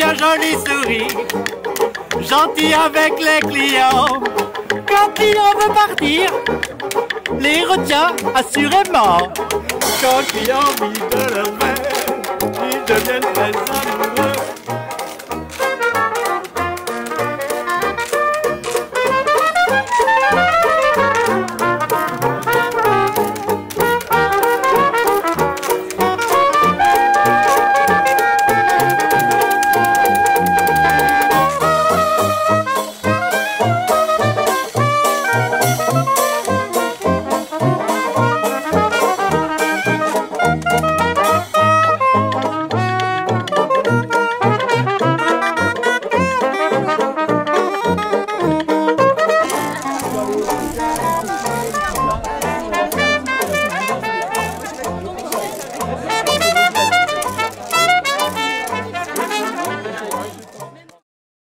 joli sourire, gentil avec les clients. Quand il client veut partir, les retient assurément. Quand il a envie de le faire, il devient très